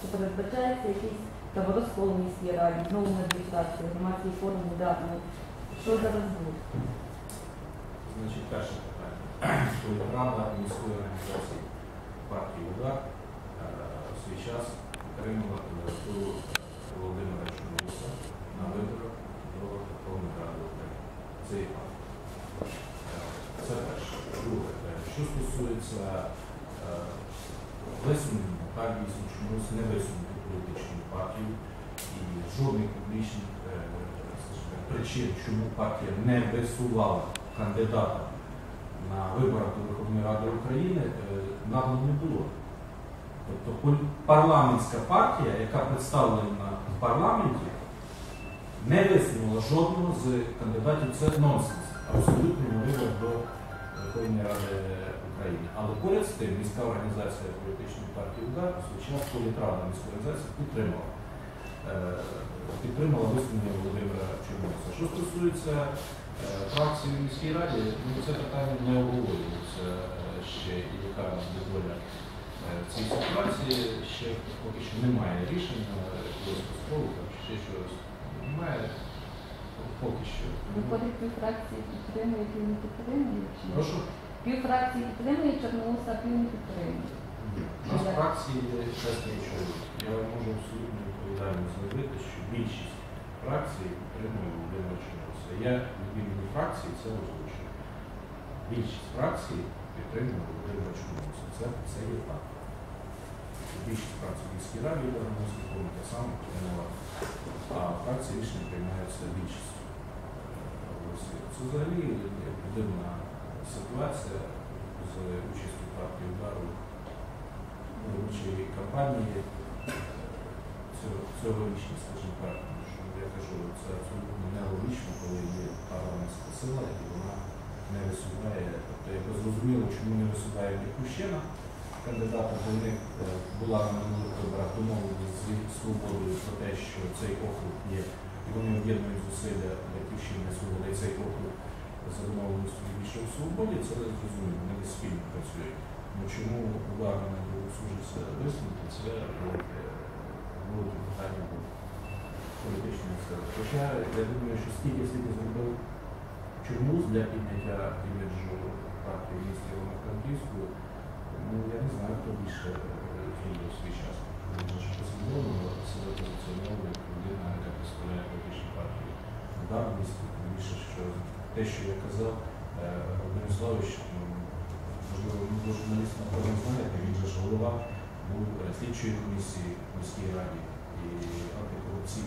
Чи передбачається якийсь там розкол міській раді, знову фракції, громадський форум ударно. Що зараз буде? Значить, перше питання. Рада міської організації партії УДАР е, в свій час підтримала кандидатуру Володимира Чорнобуса на виборах до Верховної Ради України. Це факт. Е, Це перше. Друге, що стосується е, висунення, так дійсно чомусь не висунути політичну партію і жодних публічних е, причин, чому партія не висувала кандидата на виборах до Верховної Ради України, е, надано не було. Тобто парламентська партія, яка представлена в парламенті, не висунула жодного з кандидатів. Це нонсенс. Абсолютно на виборах до Верховної Ради України. Але поряд з тим міська організація політичної партії УДАР, час політрада міської організації підтримала. Е, Підтримала висунення Володимира Чорнобуса. Що стосується е, фракції в міській раді, ну це питання не обговорюється е, ще і яка е, в цій ситуації. Ще поки що немає рішення там чи ще щось. Немає поки що. Виходить, пів фракції підтримує, пів не підтримує? Прошу. Пів фракції підтримує Чорноуса, пів не підтримує. У нас фракції є чесний чоловік. Я вам можу абсолютно відповідально заявити, що більшість фракції підтримує Володимира Чорнобуса. Я від імені фракції це озвучую. Більшість фракцій підтримує Володимира Чорнобуса. Це, це є факт. Більшість фракцій в міській раді Євроморський форум так само підтримала, а фракції рішення приймаються більшістю. Це взагалі дивна ситуація з участю партії удару виборчої кампанії цього, цьогорічні, скажімо так, тому що я кажу, це абсолютно нелогічно, коли є парламентська сила і вона не висуває. Тобто якби зрозуміло, чому не висуває Мікущина кандидата, в них е, була на минулих виборах домовленість зі свободою про те, що цей округ є, і вони об'єднують зусилля Батьківщини свободи, і цей округ за домовленістю більше у свободі, це зрозуміло, вони спільно працюють. Ну чому не служиться висновки, це велике велике питання до політичної сили. Хоча я думаю, що стільки стільки зробив Чомусь для підняття іміджу партії в місті що час нашу процедуру те, що я казав, Владиславович, можливо, журналіст напевно знає, він же голова був е, слідчої комісії в міській раді і антикорупційної.